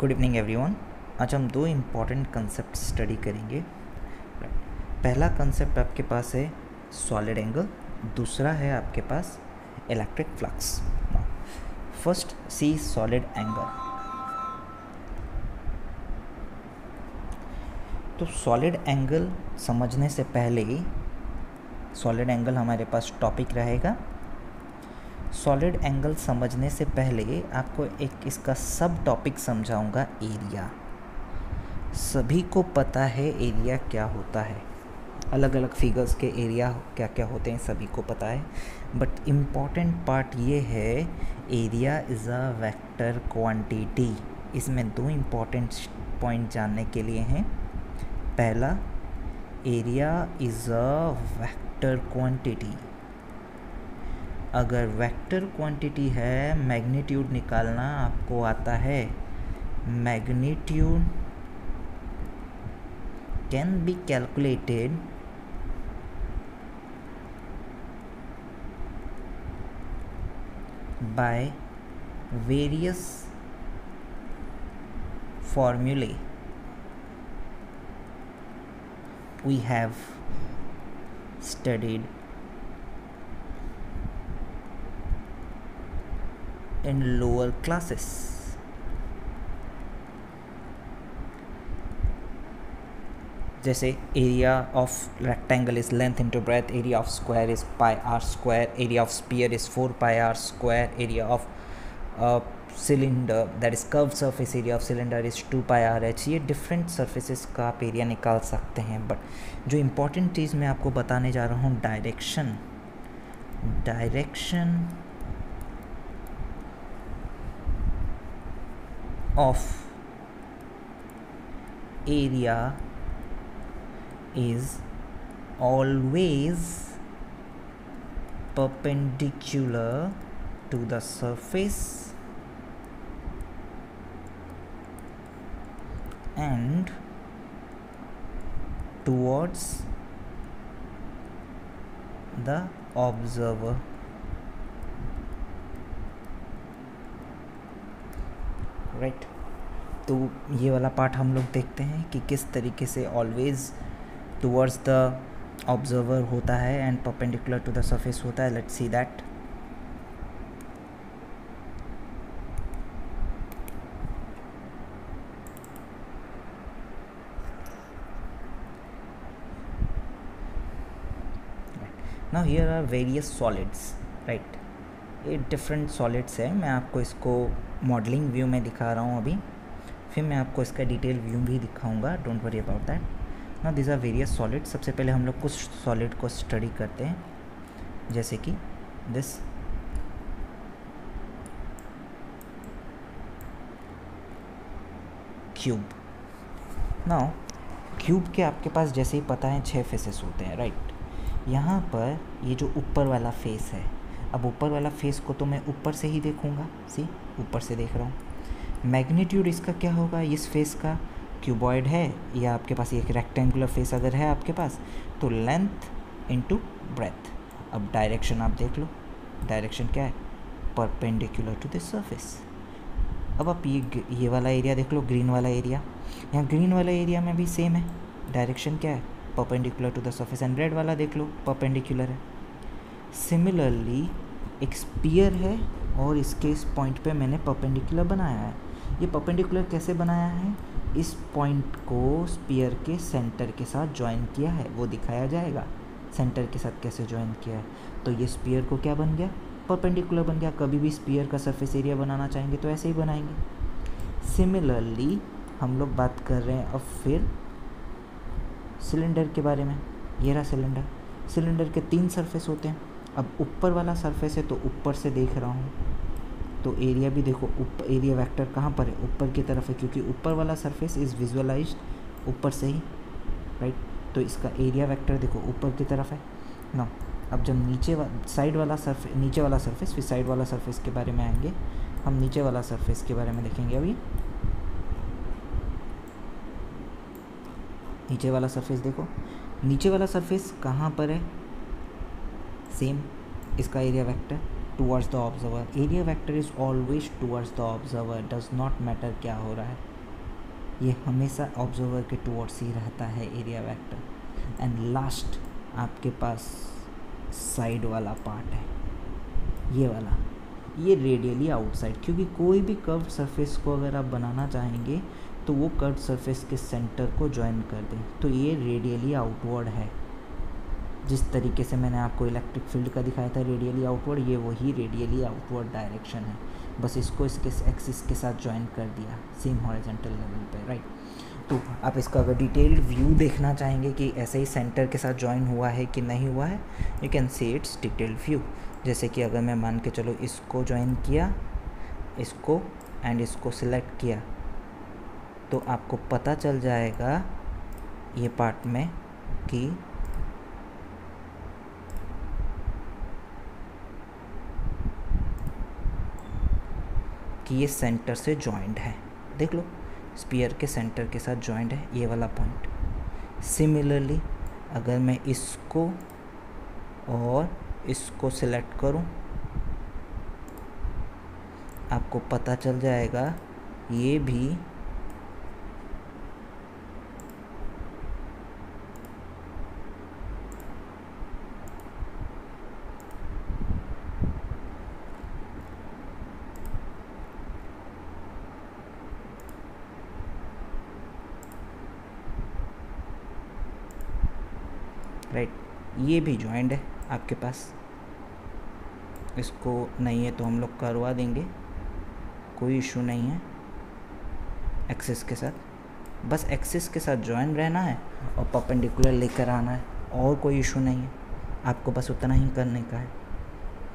Good evening everyone आज हम दो इंपॉर्टेंट कंसेप्ट स्टडी करेंगे। पहला कंसेप्ट आपके पास है सॉलिड एंगल दूसरा है आपके पास electric flux first see solid angle तो सॉलिड एंगल समझने से पहले ही सॉलिड एंगल हमारे पास टॉपिक रहेगा। सॉलिड एंगल समझने से पहले आपको एक इसका सब टॉपिक समझाऊँगा एरिया सभी को पता है एरिया क्या होता है। अलग अलग फिगर्स के एरिया क्या क्या होते हैं सभी को पता है। बट इंपॉर्टेंट पार्ट ये है area is a vector quantity इसमें दो इंपॉर्टेंट पॉइंट जानने के लिए हैं। पहला area is a vector quantity अगर वेक्टर क्वांटिटी है, मैग्नीट्यूड निकालना आपको आता है। Magnitude can be calculated by various formulae we have studied in lower classes. जैसे area of rectangle is length into breadth area of square is pi r square area of sphere is four pi r square area of cylinder that is curve surface area of cylinder is two pi r h ये different surfaces का आप area निकाल सकते हैं but जो important चीज़ मैं आपको बताने जा रहा हूँ direction direction of area is always perpendicular to the surface and towards the observer right तो ये वाला पार्ट हम लोग देखते हैं कि किस तरीके से ऑलवेज टूवर्ड्स द ऑब्जर्वर होता है and perpendicular to the surface होता है. Let's see that now here are various solids. Right. ये डिफरेंट सॉलिड्स है। मैं आपको इसको मॉडलिंग व्यू में दिखा रहा हूँ अभी। फिर मैं आपको इसका डिटेल व्यू भी दिखाऊँगा। डोंट वरी अबाउट दैट ना दिस आर वेरियस सॉलिड सबसे पहले हम लोग कुछ सॉलिड को स्टडी करते हैं। जैसे कि दिस क्यूब नाउ क्यूब के आपके पास जैसे ही पता है छः फेसेस होते हैं राइट यहाँ पर ये जो ऊपर वाला फेस है अब ऊपर वाला फेस को तो मैं ऊपर से ही देखूँगा। सी ऊपर से देख रहा हूँ। मैग्नीट्यूड इसका क्या होगा इस फेस का? क्यूबॉइड है या आपके पास एक रेक्टेंगुलर फेस अगर है आपके पास तो लेंथ इनटू ब्रेथ अब डायरेक्शन आप देख लो। डायरेक्शन क्या है? परपेंडिकुलर टू द सर्फेस अब आप ये ये वाला एरिया देख लो ग्रीन वाला एरिया यहाँ ग्रीन वाला एरिया में भी सेम है। डायरेक्शन क्या है? Perpendicular to the surface and red वाला देख लो। परपेंडिकुलर है। सिमिलरली एक स्पीयर है और इसके इस पॉइंट पे मैंने परपेंडिकुलर बनाया है। ये परपेंडिकुलर कैसे बनाया है? इस पॉइंट को स्पीयर के सेंटर के साथ ज्वाइन किया है। वो दिखाया जाएगा। सेंटर के साथ कैसे ज्वाइन किया है? तो ये स्पीयर को क्या बन गया? परपेंडिकुलर बन गया। कभी भी स्पीयर का सरफेस एरिया बनाना चाहेंगे तो ऐसे ही बनाएँगे। सिमिलरली हम लोग बात कर रहे हैं अब फिर सिलेंडर के बारे में। ये रहा सिलेंडर सिलेंडर के तीन सरफेस होते हैं। अब ऊपर वाला सरफेस है तो ऊपर से देख रहा हूँ। तो एरिया भी देखो ऊपर एरिया वेक्टर कहाँ पर है? ऊपर की तरफ़ है क्योंकि ऊपर वाला सरफेस इज़ विजुअलाइज ऊपर से ही राइट तो इसका एरिया वेक्टर देखो ऊपर की तरफ़ है। ना अब जब नीचे वा, साइड वाला सरफेस नीचे वाला सरफेस फिर साइड वाला सरफेस के बारे में आएँगे। हम नीचे वाला सरफेस के बारे में देखेंगे अभी। नीचे वाला सरफेस देखो। नीचे वाला सरफेस कहाँ पर है? सेम इसका area vector towards the observer area vector is always towards the observer does not matter क्या हो रहा है। ये हमेशा ऑब्जर्वर के टूवर्ड्स ही रहता है एरिया वेक्टर एंड लास्ट आपके पास साइड वाला पार्ट है। ये वाला। ये रेडियली आउटसाइड क्योंकि कोई भी कर्व सरफेस को अगर आप बनाना चाहेंगे तो वो कर्व सरफेस के सेंटर को ज्वाइन कर दें। तो ये रेडियली आउटवर्ड है। जिस तरीके से मैंने आपको इलेक्ट्रिक फ़ील्ड का दिखाया था रेडियली आउटवर्ड ये वही रेडियली आउटवर्ड डायरेक्शन है। बस इसको इसके एक्सिस के साथ ज्वाइन कर दिया सेम हॉरिजेंटल लेवल पे राइट तो आप इसका अगर डिटेल्ड व्यू देखना चाहेंगे कि ऐसे ही सेंटर के साथ ज्वाइन हुआ है कि नहीं हुआ है you can see it's detailed view जैसे कि अगर मैं मान के चलो इसको ज्वाइन किया, इसको एंड इसको सिलेक्ट किया तो आपको पता चल जाएगा ये पार्ट में कि कि ये सेंटर से जॉइंट है। देख लो स्पीयर के सेंटर के साथ जॉइंट है, ये वाला पॉइंट सिमिलरली अगर मैं इसको और इसको सिलेक्ट करूँ, आपको पता चल जाएगा, ये भी राइट ये भी ज्वाइंट है आपके पास। इसको नहीं है तो हम लोग करवा देंगे। कोई इशू नहीं है एक्सिस के साथ। बस एक्सिस के साथ ज्वाइन रहना है और परपेंडिकुलर लेकर आना है। और कोई इशू नहीं है। आपको बस उतना ही करने का है।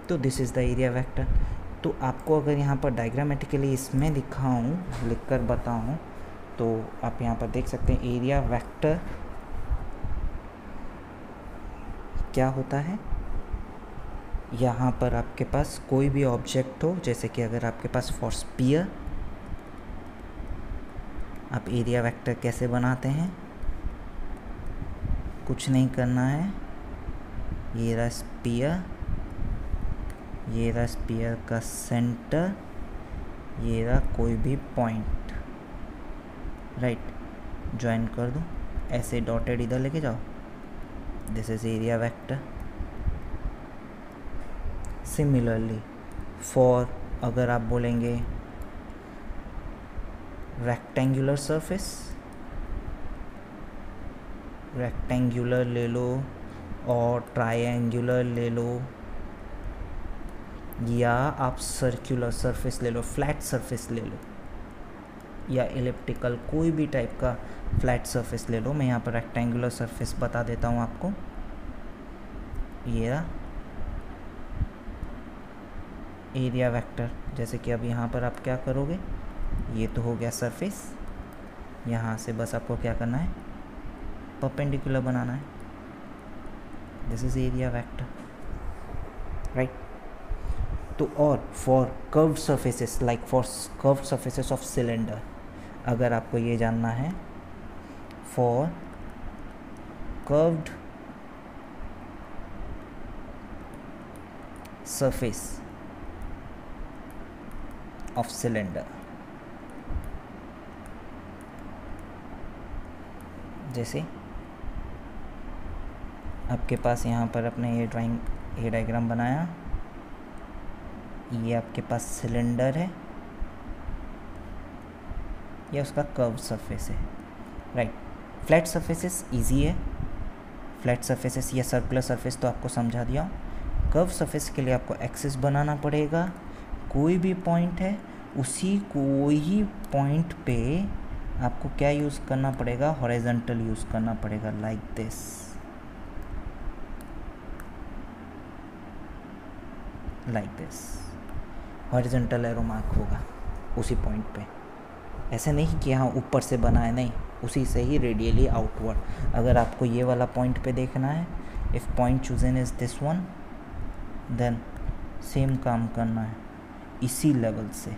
तो this is the area vector तो आपको अगर यहाँ पर डायग्रामेटिकली इसमें दिखाऊँ लिख कर बताऊँ तो आप यहाँ पर देख सकते हैं एरिया वेक्टर क्या होता है? यहाँ पर आपके पास कोई भी ऑब्जेक्ट हो, जैसे कि अगर आपके पास फॉर स्पीयर आप एरिया वेक्टर कैसे बनाते हैं? कुछ नहीं करना है। ये रहा स्पीयर ये रहा स्पीयर का सेंटर ये रहा कोई भी पॉइंट राइट ज्वाइन कर दो. ऐसे डॉटेड इधर लेके जाओ. This is area vector. Similarly for अगर आप बोलेंगे रेक्टेंगुलर सरफेस रेक्टेंगुलर ले लो और ट्रायंगुलर ले लो, या आप सर्कुलर सरफेस ले लो फ्लैट सरफेस ले लो। या इलेप्टिकल कोई भी टाइप का फ्लैट सरफेस ले लो, मैं यहाँ पर रेक्टेंगुलर सरफेस बता देता हूँ आपको। ये एरिया वेक्टर जैसे कि अब यहाँ पर आप क्या करोगे? ये तो हो गया सरफेस यहाँ से बस आपको क्या करना है? परपेंडिकुलर बनाना है। This is area vector right तो और for curve surfaces like for curve surfaces of cylinder अगर आपको ये जानना है for curved surface of cylinder. जैसे आपके पास यहाँ पर अपने ये ड्राइंग ये डायग्राम बनाया। ये आपके पास सिलेंडर है। ये उसका कर्व सरफेस है। राइट फ्लैट सरफेसेस इजी है। फ्लैट सरफेसेस या सर्कुलर सरफेस तो आपको समझा दिया कर्व सरफेस के लिए आपको एक्सेस बनाना पड़ेगा। कोई भी पॉइंट है, उसी कोई ही पॉइंट पे आपको क्या यूज़ करना पड़ेगा? हॉरिजेंटल यूज़ करना पड़ेगा like this like this horizontal arrow mark होगा उसी पॉइंट पे। ऐसे नहीं कि हाँ ऊपर से बना है, नहीं, उसी से ही रेडियली आउटवर्ड अगर आपको ये वाला पॉइंट पे देखना है if point chosen is this one then same काम करना है। इसी लेवल से,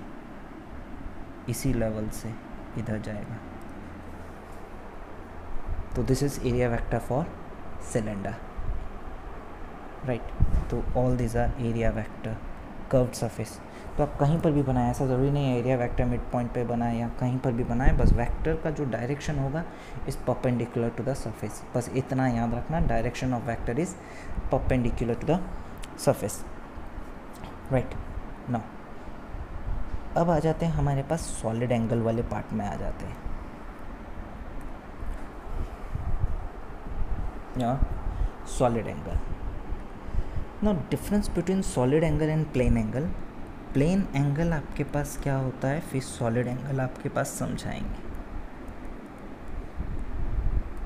इसी लेवल से इधर जाएगा। तो this is area vector for cylinder right तो all this are area vector curve surface तो आप कहीं पर भी बनाएँ, ऐसा ज़रूरी नहीं है एरिया वेक्टर मिड पॉइंट पे बनाएँ या कहीं पर भी बनाएँ, बस वेक्टर का जो डायरेक्शन होगा is perpendicular to the surface बस इतना याद रखना direction of vector is perpendicular to the surface right now अब आ जाते हैं, हमारे पास सॉलिड एंगल वाले पार्ट में आ जाते हैं। Solid angle now difference between solid angle and plane angle plane angle आपके पास क्या होता है? फिर सॉलिड एंगल आपके पास समझाएँगे।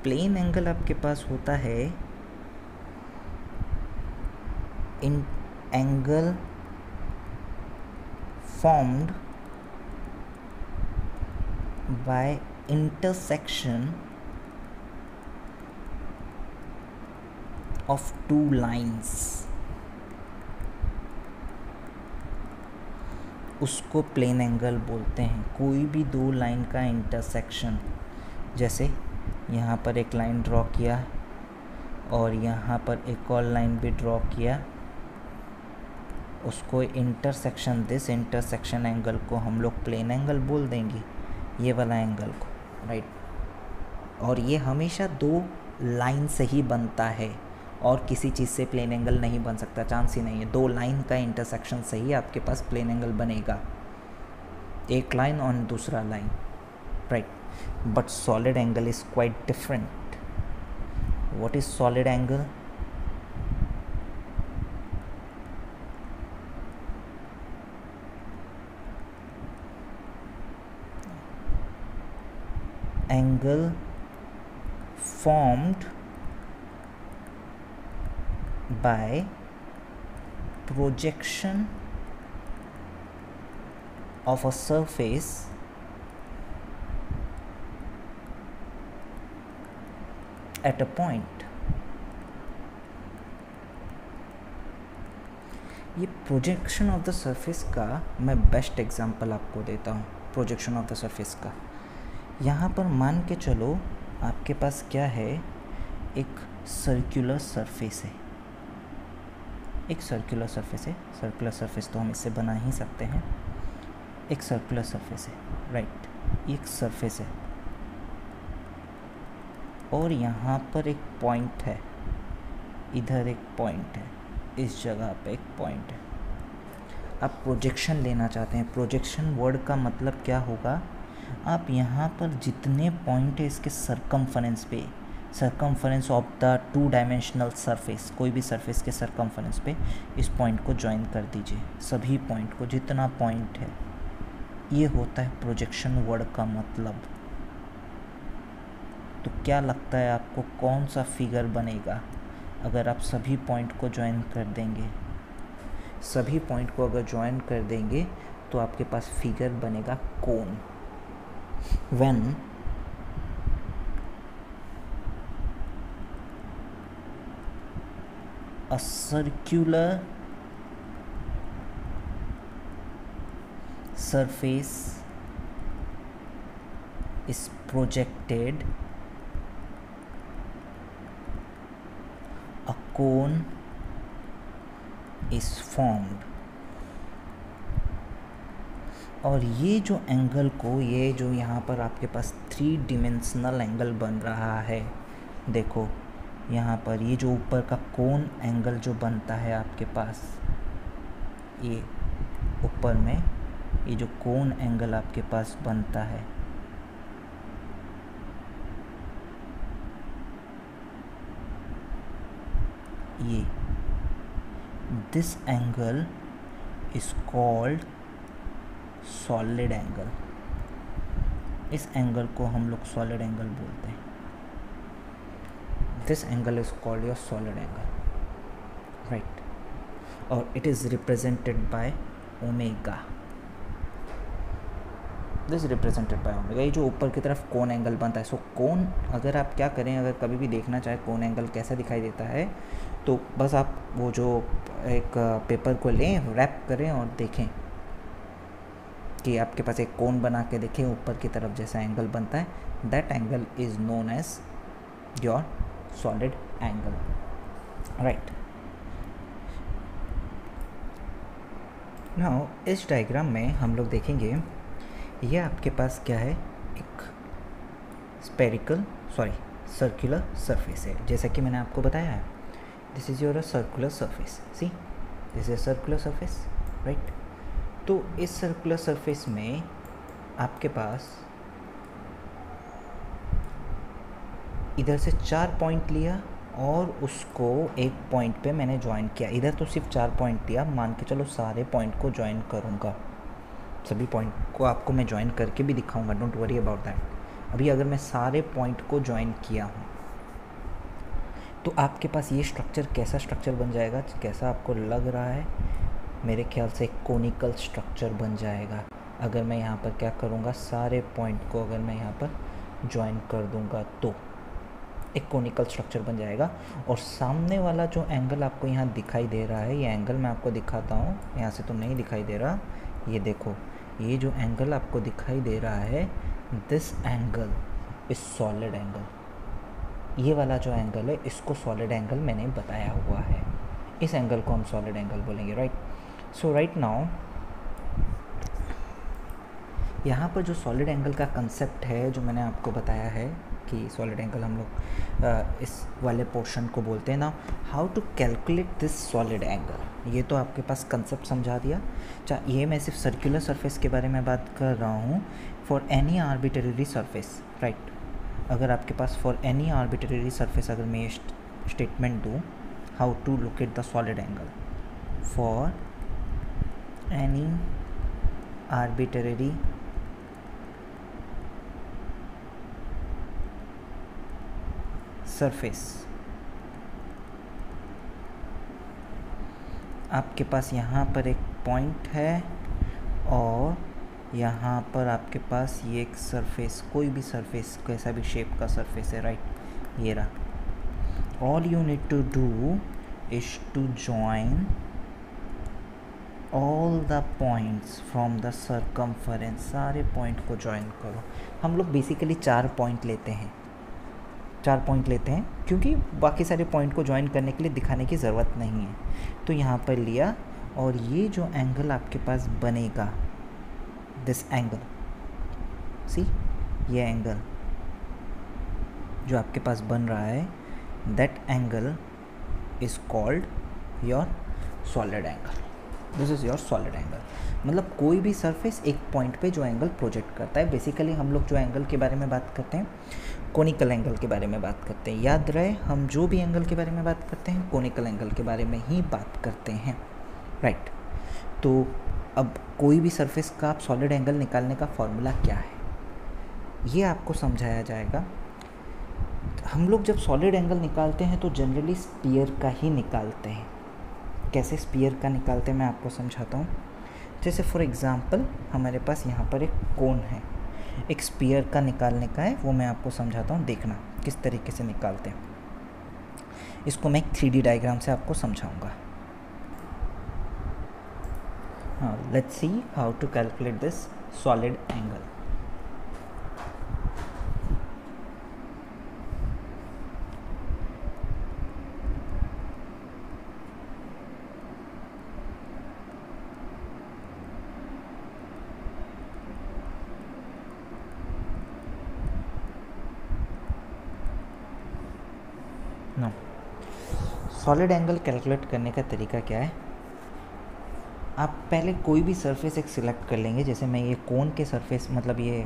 प्लेन एंगल आपके पास होता है an angle formed by intersection of two lines उसको प्लेन एंगल बोलते हैं। कोई भी दो लाइन का इंटरसेक्शन जैसे यहाँ पर एक लाइन ड्रॉ किया और यहाँ पर एक और लाइन भी ड्रॉ किया, उसको इंटरसेक्शन दिस इंटरसेक्शन एंगल को हम लोग प्लेन एंगल बोल देंगे, ये वाला एंगल को राइट और ये हमेशा दो लाइन से ही बनता है। और किसी चीज़ से प्लेन एंगल नहीं बन सकता चांस ही नहीं है। दो लाइन का इंटरसेक्शन से ही आपके पास प्लेन एंगल बनेगा। एक लाइन और दूसरा line right but solid angle is quite different what is solid angle angle formed by projection of a surface at a point. ये प्रोजेक्शन ऑफ़ द सरफेस का मैं बेस्ट एग्जांपल आपको देता हूँ प्रोजेक्शन ऑफ़ द सरफेस का। यहाँ पर मान के चलो, आपके पास क्या है? एक सर्कुलर सरफेस है। एक सर्कुलर सरफेस है। सर्कुलर सरफेस तो हम इससे बना ही सकते हैं। एक सर्कुलर सरफेस है राइट एक सरफेस है। और यहाँ पर एक पॉइंट है। इधर एक पॉइंट है। इस जगह पे एक पॉइंट है। आप प्रोजेक्शन लेना चाहते हैं। प्रोजेक्शन वर्ड का मतलब क्या होगा? आप यहाँ पर जितने पॉइंट है इसके सरकमफरेंस पे circumference of the two dimensional surface कोई भी सरफेस के सरकमफरेंस पे, इस पॉइंट को ज्वाइन कर दीजिए। सभी पॉइंट को, जितना पॉइंट है, ये होता है प्रोजेक्शन वर्ड का मतलब। तो क्या लगता है आपको कौन सा फिगर बनेगा, अगर आप सभी पॉइंट को ज्वाइन कर देंगे? सभी पॉइंट को अगर ज्वाइन कर देंगे तो आपके पास फिगर बनेगा cone when a circular surface is projected a cone is formed और ये जो एंगल को ये जो यहाँ पर आपके पास थ्री डिमेंशनल एंगल बन रहा है देखो यहाँ पर, ये जो ऊपर का कोन एंगल जो बनता है आपके पास, ये ऊपर में, ये जो कोन एंगल आपके पास बनता है। ये this angle is called solid angle इस एंगल को हम लोग सॉलिड एंगल बोलते हैं। This angle is called your solid angle right? Or it is represented by omega. This represented by omega ये जो ऊपर की तरफ़ कौन एंगल बनता है सो so, कौन अगर आप क्या करें अगर कभी भी देखना चाहे कौन एंगल कैसा दिखाई देता है तो बस आप वो जो एक पेपर को लें रैप करें और देखें कि आपके पास एक कोन बना के देखें ऊपर की तरफ़ जैसा एंगल बनता है। That angle is known as your solid angle. Right. Now इस डायग्राम में हम लोग देखेंगे, ये आपके पास क्या है? एक स्पेरिकल सॉरी सर्कुलर सरफेस है। जैसा कि मैंने आपको बताया है this is your circular surface see this is circular surface right तो इस सर्कुलर सरफेस में आपके पास इधर से चार पॉइंट लिया और उसको एक पॉइंट पे मैंने ज्वाइन किया। इधर तो सिर्फ़ चार पॉइंट लिया, मान के चलो सारे पॉइंट को ज्वाइन करूँगा। सभी पॉइंट को आपको मैं ज्वाइन करके भी दिखाऊँगा डोंट वरी अबाउट दैट अभी अगर मैं सारे पॉइंट को ज्वाइन किया हूँ तो आपके पास ये स्ट्रक्चर कैसा स्ट्रक्चर बन जाएगा, कैसा आपको लग रहा है? मेरे ख्याल से कोनिकल स्ट्रक्चर बन जाएगा। अगर मैं यहाँ पर क्या करूँगा, सारे पॉइंट को अगर मैं यहाँ पर ज्वाइन कर दूँगा तो एक कोनिकल स्ट्रक्चर बन जाएगा। और सामने वाला जो एंगल आपको यहाँ दिखाई दे रहा है, ये एंगल मैं आपको दिखाता हूँ। यहाँ से तो नहीं दिखाई दे रहा। ये देखो, ये जो एंगल आपको दिखाई दे रहा है this angle is solid angle ये वाला जो एंगल है, इसको सॉलिड एंगल मैंने बताया हुआ है। इस एंगल को हम सॉलिड एंगल बोलेंगे राइट सो राइट नाउ यहाँ पर जो सॉलिड एंगल का कंसेप्ट है, जो मैंने आपको बताया है कि सॉलिड एंगल हम लोग इस वाले पोर्शन को बोलते हैं ना how to calculate this solid angle ये तो आपके पास कंसेप्ट समझा दिया। अच्छा ये मैं सिर्फ़ सर्कुलर सरफेस के बारे में बात कर रहा हूँ। For any arbitrary surface right अगर आपके पास फॉर एनी आर्बिटरी सरफेस अगर मैं स्टेटमेंट दूँ how to locate the solid angle for any arbitrary surface आपके पास यहाँ पर एक पॉइंट है और यहाँ पर आपके पास ये एक सरफेस कोई भी सरफेस कैसा भी शेप का सरफेस है राइट ये रहा। All you need to do is to join all the points from the circumference सारे पॉइंट को ज्वाइन करो। हम लोग बेसिकली चार पॉइंट लेते हैं। चार पॉइंट लेते हैं, क्योंकि बाकी सारे पॉइंट को ज्वाइन करने के लिए दिखाने की ज़रूरत नहीं है। तो यहाँ पर लिया, और ये जो एंगल आपके पास बनेगा दिस एंगल सी ये एंगल जो आपके पास बन रहा है that angle is called your solid angle this is your solid angle मतलब कोई भी सरफेस एक पॉइंट पे जो एंगल प्रोजेक्ट करता है। बेसिकली हम लोग जो एंगल के बारे में बात करते हैं कोनिकल एंगल के बारे में बात करते हैं। याद रहे, हम जो भी एंगल के बारे में बात करते हैं कोनिकल एंगल के बारे में ही बात करते हैं। राइट तो अब कोई भी सरफेस का आप सॉलिड एंगल निकालने का फॉर्मूला क्या है? ये आपको समझाया जाएगा। हम लोग जब सॉलिड एंगल निकालते हैं तो जनरली स्पीयर का ही निकालते हैं। कैसे स्पीयर का निकालते हैं, मैं आपको समझाता हूँ। जैसे फॉर एग्ज़ाम्पल हमारे पास यहाँ पर एक कोन है। एक स्पीयर का निकालने का है, वो मैं आपको समझाता हूँ, देखना किस तरीके से निकालते हैं। इसको मैं एक थ्री डायग्राम से आपको समझाऊँगा। Let's see how to calculate this solid angle no solid angle calculate करने का तरीका क्या है? आप पहले कोई भी सरफेस एक सिलेक्ट कर लेंगे, जैसे मैं ये कोन के सरफेस मतलब ये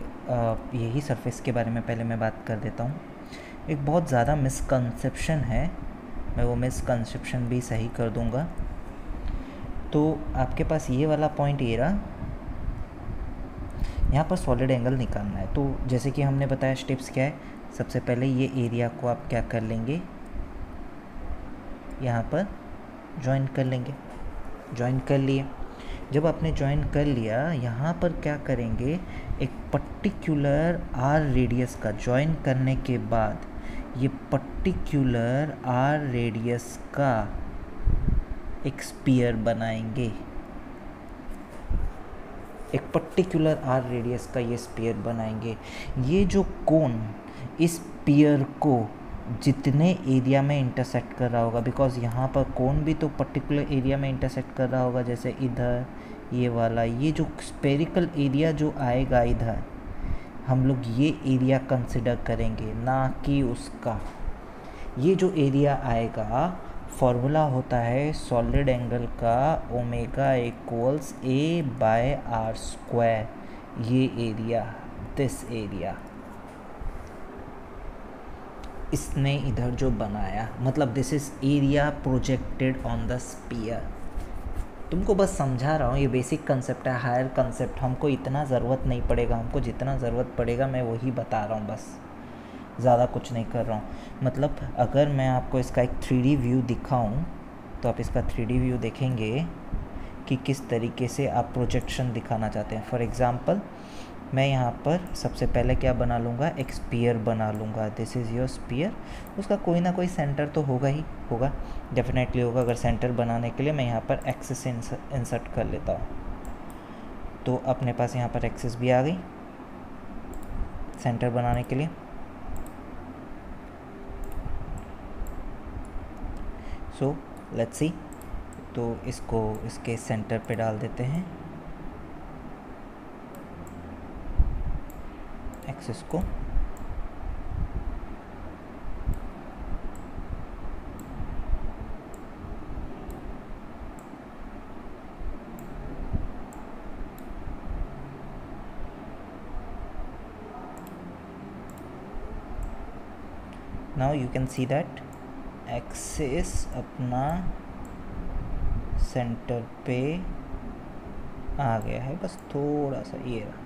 यही सरफेस के बारे में पहले मैं बात कर देता हूँ। एक बहुत ज़्यादा मिसकंसेप्शन है, मैं वो मिसकंसेप्शन भी सही कर दूँगा। तो आपके पास ये वाला पॉइंट ये रहा। यहाँ पर सॉलिड एंगल निकालना है। तो जैसे कि हमने बताया स्टेप्स क्या है, सबसे पहले ये एरिया को आप क्या कर लेंगे? यहाँ पर ज्वाइन कर लेंगे। ज्वाइन कर लिए। जब आपने ज्वाइन कर लिया, यहाँ पर क्या करेंगे? एक पर्टिकुलर आर रेडियस का ज्वाइन करने के बाद, ये पर्टिकुलर आर रेडियस का एक स्पीयर बनाएँगे। एक पर्टिकुलर आर रेडियस का ये स्पीयर बनाएँगे। ये जो कोन इस पियर को जितने एरिया में इंटरसेक्ट कर रहा होगा बिकॉज़ यहाँ पर कौन भी तो पर्टिकुलर एरिया में इंटरसेक्ट कर रहा होगा, जैसे इधर, ये वाला, ये जो स्पेरिकल एरिया जो आएगा इधर, हम लोग ये एरिया कंसिडर करेंगे, ना कि उसका। ये जो एरिया आएगा फॉर्मूला होता है सॉलिड एंगल का omega equals A by R square ये एरिया दिस एरिया इसने इधर जो बनाया मतलब this is area projected on the sphere तुमको बस समझा रहा हूँ, ये बेसिक कंसेप्ट है हायर कंसेप्ट हमको इतना ज़रूरत नहीं पड़ेगा, हमको जितना ज़रूरत पड़ेगा, मैं वही बता रहा हूँ बस। ज़्यादा कुछ नहीं कर रहा हूँ। मतलब अगर मैं आपको इसका एक थ्री व्यू दिखाऊँ तो आप इसका थ्री व्यू देखेंगे कि किस तरीके से आप प्रोजेक्शन दिखाना चाहते हैं। फॉर एग्ज़ाम्पल मैं यहाँ पर सबसे पहले क्या बना लूँगा? एक स्पीयर बना लूँगा। दिस इज़ योर स्पीयर उसका कोई ना कोई सेंटर तो होगा ही होगा। डेफिनेटली होगा। अगर सेंटर बनाने के लिए मैं यहाँ पर एक्सेस इंसर्ट कर लेता हूँ। तो अपने पास यहाँ पर एक्सेस भी आ गई। सेंटर बनाने के लिए। सो लेट्स सी तो इसको इसके सेंटर पे डाल देते हैं। एक्सेस को। Now you can see that axis अपना सेंटर पे आ गया है। बस थोड़ा सा ये रहा।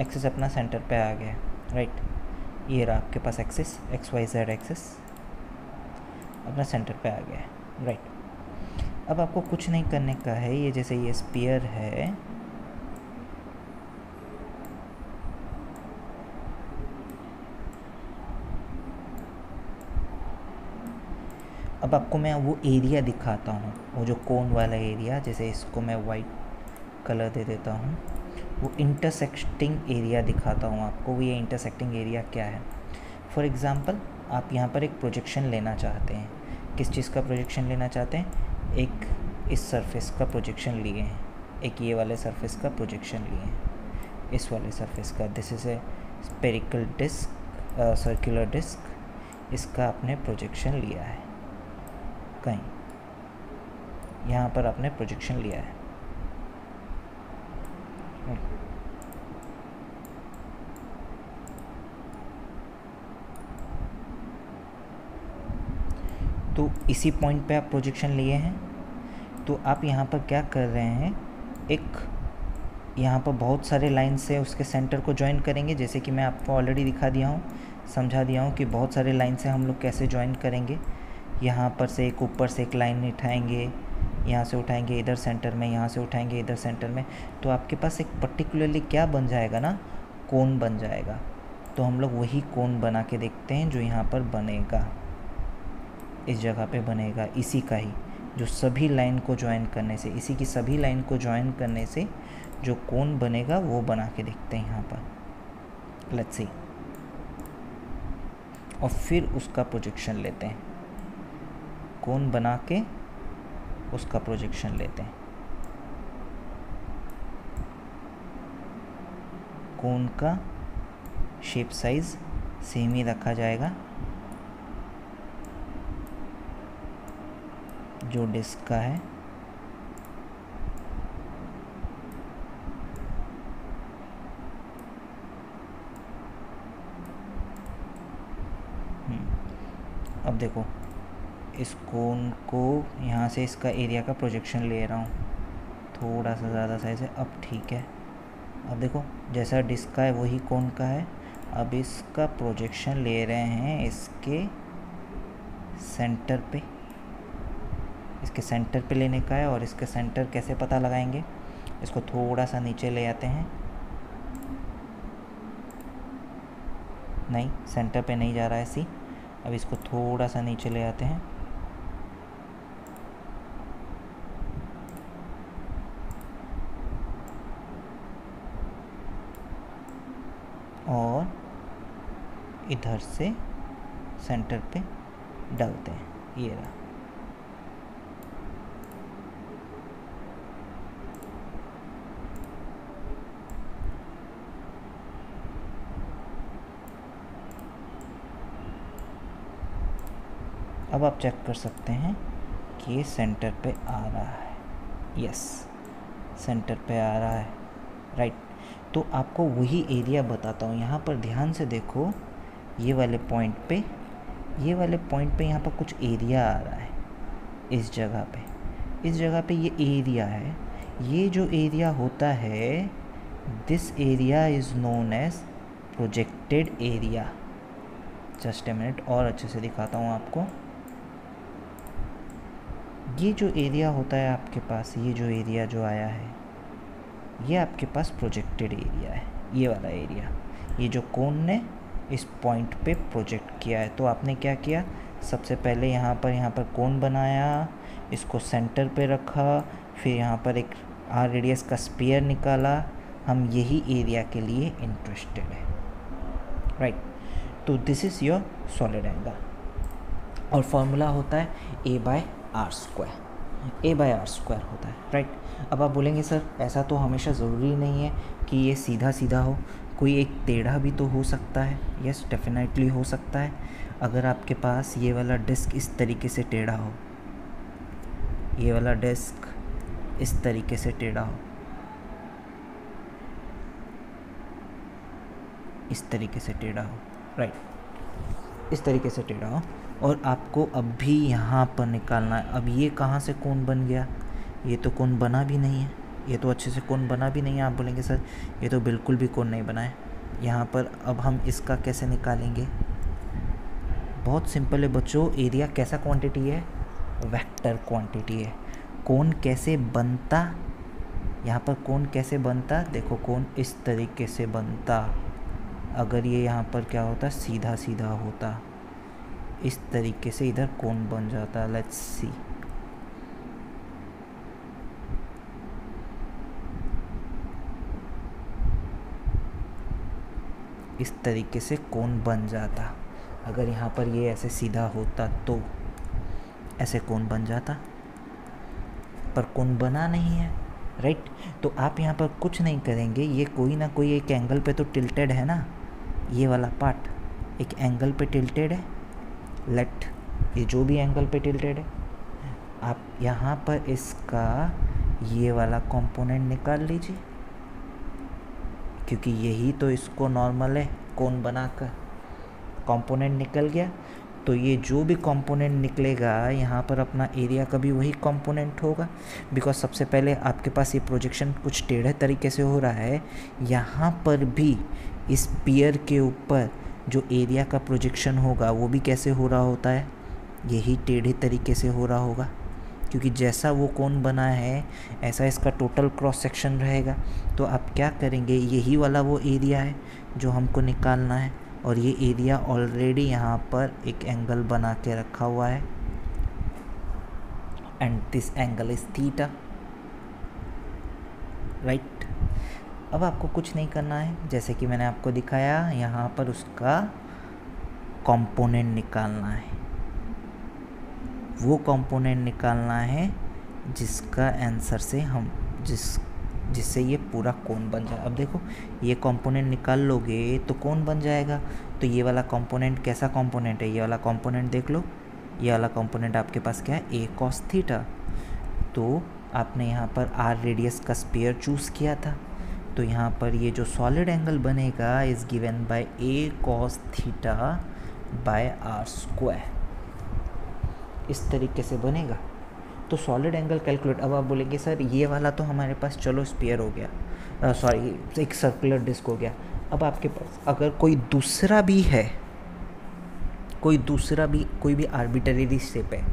एक्सेस अपना सेंटर पे आ गया राइट ये रहा आपके पास axis, X, Y, Z, axis, अपना सेंटर पे आ गया राइट अब आपको कुछ नहीं करने का है, ये जैसे ये स्पीयर है, अब आपको मैं वो एरिया दिखाता हूँ, वो जो कोन वाला एरिया जैसे इसको मैं वाइट कलर दे देता हूँ। वो इंटरसेक्टिंग एरिया दिखाता हूँ आपको, वो ये इंटरसेक्टिंग एरिया क्या है? फॉर एग्ज़ाम्पल आप यहाँ पर एक प्रोजेक्शन लेना चाहते हैं। किस चीज़ का प्रोजेक्शन लेना चाहते हैं? एक इस सरफेस का प्रोजेक्शन लिए हैं। एक ये वाले सरफेस का प्रोजेक्शन लिए हैं। इस वाले सरफेस का this is a spherical disc circular disc इसका आपने प्रोजेक्शन लिया है। कहीं। यहाँ पर आपने प्रोजेक्शन लिया है। तो इसी पॉइंट पे आप प्रोजेक्शन लिए हैं। तो आप यहाँ पर क्या कर रहे हैं? एक, यहाँ पर बहुत सारे लाइन से उसके सेंटर को ज्वाइन करेंगे। जैसे कि मैं आपको ऑलरेडी दिखा दिया हूँ, समझा दिया हूँ कि बहुत सारे लाइन से हम लोग कैसे ज्वाइन करेंगे। यहाँ पर से एक ऊपर से एक लाइन उठाएँगे यहाँ से उठाएँगे, इधर सेंटर में, यहाँ से उठाएँगे, इधर सेंटर में तो आपके पास एक पर्टिकुलरली क्या बन जाएगा ना? कोन बन जाएगा। तो हम लोग वही कोन बना के देखते हैं जो यहाँ पर बनेगा। इस जगह पे बनेगा, इसी का ही। जो सभी लाइन को ज्वाइन करने से, इसी की सभी लाइन को ज्वाइन करने से जो कोन बनेगा, वो बना के देखते हैं यहाँ पर। लेट्स सी और फिर उसका प्रोजेक्शन लेते हैं। कोन बना के उसका प्रोजेक्शन लेते हैं। कोन का शेप साइज़ सेम ही रखा जाएगा। जो डिस्क का है। हम्म, अब देखो इस कोन को यहाँ से इसका एरिया का प्रोजेक्शन ले रहा हूँ। थोड़ा सा ज़्यादा साइज़ है। अब ठीक है। अब देखो, जैसा डिस्क का है, वही कोन का है। अब इसका प्रोजेक्शन ले रहे हैं इसके सेंटर पे। इसके सेंटर पे लेने का है और इसके सेंटर कैसे पता लगाएँगे? इसको थोड़ा सा नीचे ले आते हैं। नहीं सेंटर पे नहीं जा रहा है। सी, अब इसको थोड़ा सा नीचे ले आते हैं। और इधर से सेंटर पे डालते हैं। ये रहा। अब आप चेक कर सकते हैं कि सेंटर पे आ रहा है। यस सेंटर पे आ रहा है। राइट तो आपको वही एरिया बताता हूँ। यहाँ पर ध्यान से देखो, ये वाले पॉइंट पे, ये वाले पॉइंट पे यहाँ पर कुछ एरिया आ रहा है, इस जगह पे। इस जगह पे ये एरिया है। ये जो एरिया होता है this area is known as projected area just a minute और अच्छे से दिखाता हूँ आपको। ये जो एरिया होता है आपके पास, ये जो एरिया जो आया है ये आपके पास प्रोजेक्टेड एरिया है, ये वाला एरिया ये जो कोन ने इस पॉइंट पे प्रोजेक्ट किया है तो आपने क्या किया? सबसे पहले यहाँ पर यहाँ पर कोन बनाया, इसको सेंटर पे रखा, फिर यहाँ पर एक आर रेडियस का स्पेयर निकाला। हम यही एरिया के लिए इंटरेस्टेड है। राइट तो this is your solid angle और फॉर्मूला होता है A by R square A by R square होता है राइट अब आप बोलेंगे, सर, ऐसा तो हमेशा ज़रूरी नहीं है कि ये सीधा सीधा हो। कोई एक टेढ़ा भी तो हो सकता है। यस डेफिनेटली हो सकता है। अगर आपके पास ये वाला डिस्क इस तरीके से टेढ़ा हो, ये वाला डिस्क इस तरीके से टेढ़ा हो, इस तरीके से टेढ़ा हो राइट इस तरीके से टेढ़ा हो। और आपको अब भी यहाँ पर निकालना है। अब ये कहाँ से कौन बन गया? ये तो कौन बना भी नहीं है। ये तो अच्छे से कौन बना भी नहीं है, आप बोलेंगे, सर, ये तो बिल्कुल भी कौन नहीं बना है। यहाँ पर अब हम इसका कैसे निकालेंगे? बहुत सिंपल है बच्चों, एरिया कैसा क्वांटिटी है? वेक्टर क्वांटिटी है। कौन कैसे बनता? यहाँ पर कौन कैसे बनता? देखो कौन इस तरीके से बनता। अगर ये यहाँ पर क्या होता? सीधा सीधा होता। इस तरीके से इधर कौन बन जाता है? लेट्स सी इस तरीके से कौन बन जाता? अगर यहाँ पर ये ऐसे सीधा होता तो ऐसे कौन बन जाता? पर कौन बना नहीं है राइट तो आप यहाँ पर कुछ नहीं करेंगे। ये कोई ना कोई एक एंगल पे तो टिल्टेड है ना? ये वाला पार्ट एक एंगल पे टिल्टेड है। लेट ये जो भी एंगल पे टिल्टेड है, आप यहाँ पर इसका ये वाला कंपोनेंट निकाल लीजिए। क्योंकि यही तो इसको नॉर्मल है कौन बनाकर कंपोनेंट निकल गया। तो ये जो भी कंपोनेंट निकलेगा, यहाँ पर अपना एरिया का भी वही कंपोनेंट होगा। बिकॉज़ सबसे पहले आपके पास ये प्रोजेक्शन कुछ टेढ़े तरीके से हो रहा है। यहाँ पर भी इस पियर के ऊपर जो एरिया का प्रोजेक्शन होगा, वो भी कैसे हो रहा होता है? यही टेढ़े तरीके से हो रहा होगा। क्योंकि जैसा वो कौन बना है, ऐसा इसका टोटल क्रॉस सेक्शन रहेगा। तो आप क्या करेंगे? यही वाला वो एरिया है जो हमको निकालना है। और ये एरिया ऑलरेडी यहाँ पर एक एंगल बना के रखा हुआ है। And this angle is theta right अब आपको कुछ नहीं करना है। जैसे कि मैंने आपको दिखाया, यहाँ पर उसका कंपोनेंट निकालना है। वो कंपोनेंट निकालना है, जिसका आंसर से हम, जिस, जिससे ये पूरा कौन बन जाए। अब देखो, ये कंपोनेंट निकाल लोगे तो कौन बन जाएगा। तो ये वाला कंपोनेंट कैसा कंपोनेंट है? ये वाला कंपोनेंट देख लो। ये वाला कंपोनेंट आपके पास क्या है? ए कॉस थीटा तो आपने यहाँ पर आर रेडियस का स्पेयर चूज़ किया था। तो यहाँ पर ये जो सॉलिड एंगल बनेगा is given by A cos theta by R square इस तरीके से बनेगा। तो सॉलिड एंगल कैलकुलेट अब आप बोलेंगे, सर, ये वाला तो हमारे पास चलो स्पेयर हो गया। सॉरी एक सर्कुलर डिस्क हो गया। अब आपके पास, अगर कोई दूसरा भी है, कोई दूसरा भी, कोई भी आर्बिटरी शेप है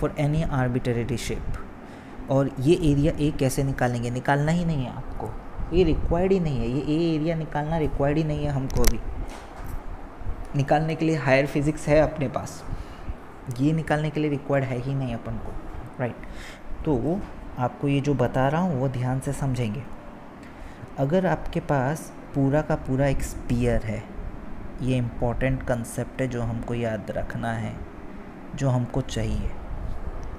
फॉर एनी आर्बिटरी शेप और ये एरिया ए कैसे निकालेंगे? निकालना ही नहीं है आपको। ये रिक्वायर्ड ही नहीं है। ये ए एरिया निकालना रिक्वायर्ड ही नहीं है हमको अभी। निकालने के लिए हायर फिजिक्स है अपने पास। ये निकालने के लिए रिक्वायर्ड है ही नहीं अपन को राइट तो आपको ये जो बता रहा हूँ, वो ध्यान से समझेंगे। अगर आपके पास पूरा का पूरा एक स्पीयर है, ये इंपॉर्टेंट कंसेप्ट है जो हमको याद रखना है, जो हमको चाहिए,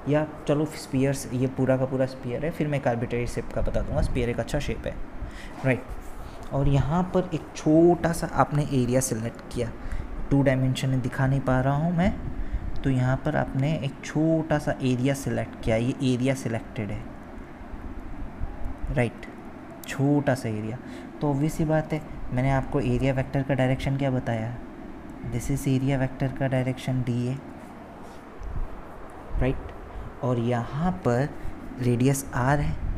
या चलो स्पीयर ये पूरा का पूरा स्पीयर है, फिर मैं कार्बिटरी शेप का बता दूँगा। स्पीयर एक अच्छा शेप है। राइट और यहाँ पर एक छोटा सा आपने एरिया सेलेक्ट किया। टू डायमेंशन में दिखा नहीं पा रहा हूँ मैं। तो यहाँ पर आपने एक छोटा सा एरिया सिलेक्ट किया। ये एरिया सिलेक्टेड है। Right right. छोटा सा एरिया तो ऑब्वियस ही बात है, मैंने आपको एरिया वेक्टर का डायरेक्शन क्या बताया? दिस इज़ एरिया वेक्टर का डायरेक्शन डी ए राइट और यहाँ पर रेडियस आर है।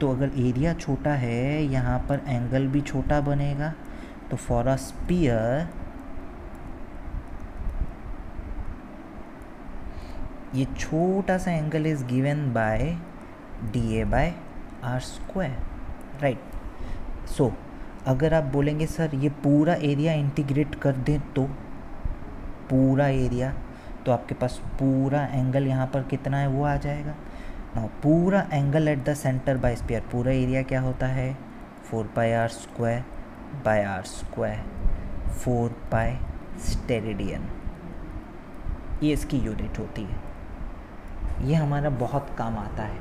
तो अगर एरिया छोटा है, यहाँ पर एंगल भी छोटा बनेगा तो फॉर अ स्पीयर ये छोटा सा angle is given by D A by R square right so अगर आप बोलेंगे, सर, ये पूरा एरिया इंटीग्रेट कर दें तो? पूरा एरिया तो आपके पास पूरा एंगल यहाँ पर कितना है, वो आ जाएगा। ना पूरा angle at the centre by sphere पूरा एरिया क्या होता है? Four pi R square by R square four pi steradian ये इसकी यूनिट होती है। ये हमारा बहुत काम आता है।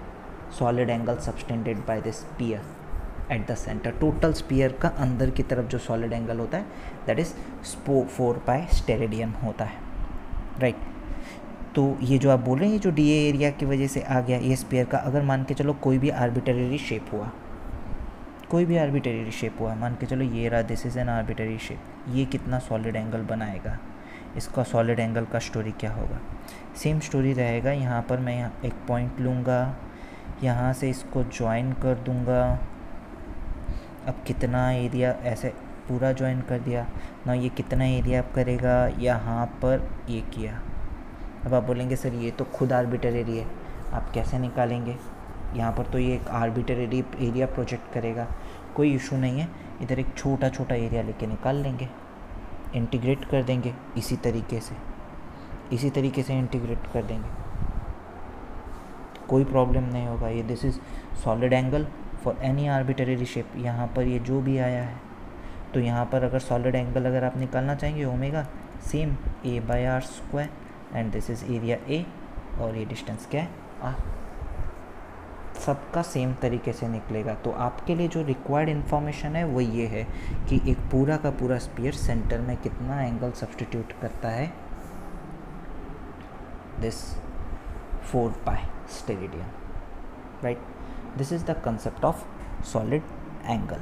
Solid angle subtended by the sphere at the centre total sphere का अंदर की तरफ़ जो सॉलिड एंगल होता है that is four pi steradian होता है। Right right? तो ये जो आप बोल रहे हैं, ये जो डीए एरिया की वजह से आ गया ये स्पेयर का, अगर मान के चलो कोई भी आर्बिटरी शेप हुआ, कोई भी आर्बिटरी शेप हुआ, मान के चलो ये रहा this is an arbitrary shape ये कितना सॉलिड एंगल बनाएगा, इसका सॉलिड एंगल का स्टोरी क्या होगा? सेम स्टोरी रहेगा, यहाँ पर मैं यहाँ एक पॉइंट लूँगा, यहाँ से इसको ज्वाइन कर दूँगा, अब कितना एरिया ऐसे पूरा ज्वाइन कर दिया, ना ये कितना एरिया करेगा, यहाँ पर ये किया। अब आप बोलेंगे, सर, ये तो खुद आर्बिटरी है, आप कैसे निकालेंगे? यहाँ पर तो ये एक आर्बिटरी एरिया प्रोजेक्ट करेगा। कोई इशू नहीं है, इधर एक छोटा छोटा एरिया लेके निकाल लेंगे इंटीग्रेट कर देंगे इसी तरीके से, इसी तरीके से इंटीग्रेट कर देंगे। कोई प्रॉब्लम नहीं होगा। ये this is solid angle for any arbitrary shape यहाँ पर ये जो भी आया है तो यहाँ पर अगर सॉलिड एंगल अगर आप निकालना चाहेंगे omega same A by R square and this is area A और ये डिस्टेंस क्या है? सबका सेम तरीके से निकलेगा। तो आपके लिए जो रिक्वायर्ड इन्फॉर्मेशन है, वो ये है कि एक पूरा का पूरा स्पीयर सेंटर में कितना एंगल सब्सटीट्यूट करता है? This four pi steradian right this is the concept of solid angle